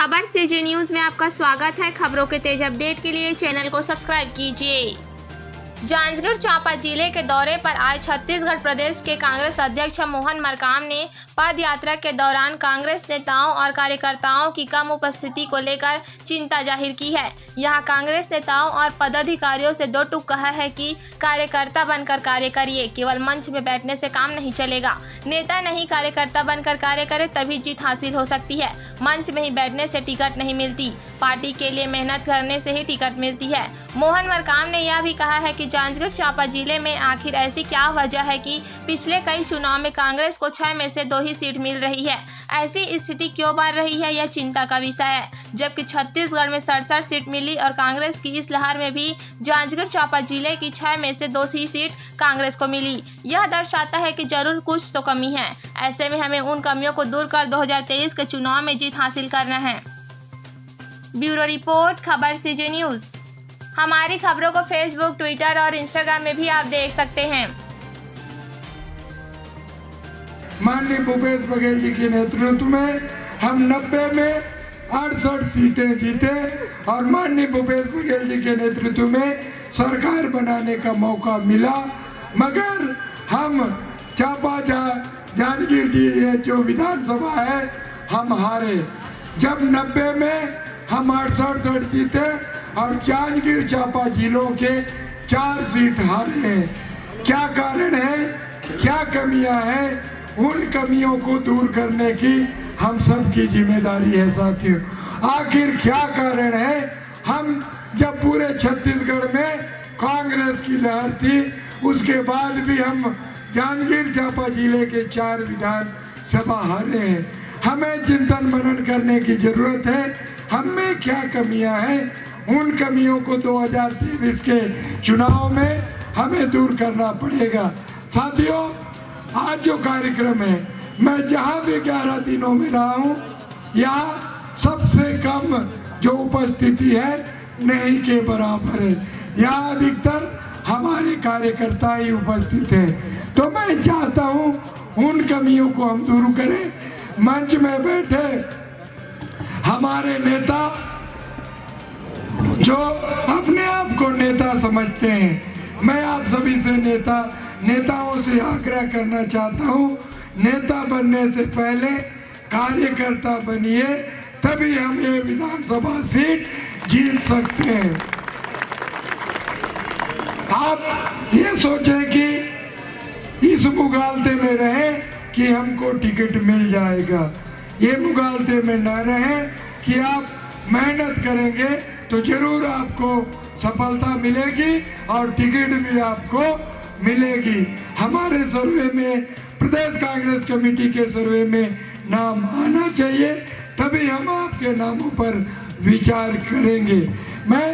खबर से जी न्यूज़ में आपका स्वागत है। खबरों के तेज अपडेट के लिए चैनल को सब्सक्राइब कीजिए। जांजगीर चांपा ज़िले के दौरे पर आए छत्तीसगढ़ प्रदेश के कांग्रेस अध्यक्ष मोहन मरकाम ने पद यात्रा के दौरान कांग्रेस नेताओं और कार्यकर्ताओं की कम उपस्थिति को लेकर चिंता ज़ाहिर की है। यहाँ कांग्रेस नेताओं और पदाधिकारियों से दो टुक कहा है कि कार्यकर्ता बनकर कार्य करिए, केवल मंच में बैठने से काम नहीं चलेगा। नेता नहीं, कार्यकर्ता बनकर कार्य करे तभी जीत हासिल हो सकती है। मंच में ही बैठने से टिकट नहीं मिलती। पार्टी के लिए मेहनत करने से ही टिकट मिलती है। मोहन मरकाम ने यह भी कहा है कि जांजगीर चांपा ज़िले में आखिर ऐसी क्या वजह है कि पिछले कई चुनाव में कांग्रेस को छह में से दो ही सीट मिल रही है। ऐसी स्थिति क्यों बन रही है, यह चिंता का विषय है। जबकि छत्तीसगढ़ में सड़सठ सीट मिली और कांग्रेस की इस लहर में भी जांजगीर चांपा ज़िले की छह में से दो ही सीट कांग्रेस को मिली। यह दर्शाता है कि ज़रूर कुछ तो कमी है। ऐसे में हमें उन कमियों को दूर कर 2023 के चुनाव में जीत हासिल करना है। ब्यूरो रिपोर्ट, खबर सीजे न्यूज़ हमारी खबरों को फेसबुक ट्विटर और इंस्टाग्राम में भी आप देख सकते हैं। माननीय भूपेश बघेल जी के नेतृत्व में हम नब्बे में अड़सठ सीटें जीते और माननीय भूपेश बघेल जी के नेतृत्व में सरकार बनाने का मौका मिला, मगर हम चापा जा जांजगीर जी जो विधानसभा है, हम हारे। जब नब्बे में हम अड़सठ जीते और जांजगीर चापा जिलों के चार सीट हारे हैं। क्या कारण है? क्या कमियाँ हैं? उन कमियों को दूर करने की हम सब की ज़िम्मेदारी है साथियों। आखिर क्या कारण है? हम जब पूरे छत्तीसगढ़ में कांग्रेस की लहर थी, उसके बाद भी हम जांजगीर चांपा ज़िले के चार विधान सभा हारे हैं। हमें चिंतन मनन करने की ज़रूरत है। हम में क्या कमियाँ हैं? उन कमियों को 2023 के चुनाव में हमें दूर करना पड़ेगा। साथियों, आज जो कार्यक्रम है, मैं जहाँ भी ग्यारह दिनों में रहा हूँ, यहाँ सबसे कम जो उपस्थिति है, नहीं के बराबर है। यहाँ अधिकतर हमारे कार्यकर्ता ही उपस्थित हैं। तो मैं चाहता हूँ उन कमियों को हम दूर करें। मंच में बैठे हमारे नेता, जो अपने आप को नेता समझते हैं। मैं आप सभी से नेता, नेताओं से आग्रह करना चाहता हूँ, नेता बनने से पहले कार्यकर्ता बनिए, तभी हम ये विधानसभा सीट जीत सकते हैं। आप ये सोचें कि इस मुगालते में रहे कि हमको टिकट मिल जाएगा। ये मुगालते में न रहे कि आप मेहनत करेंगे तो ज़रूर आपको सफलता मिलेगी और टिकट भी आपको मिलेगी। हमारे सर्वे में, प्रदेश कांग्रेस कमेटी के सर्वे में नाम आना चाहिए, तभी हम आपके नामों पर विचार करेंगे। मैं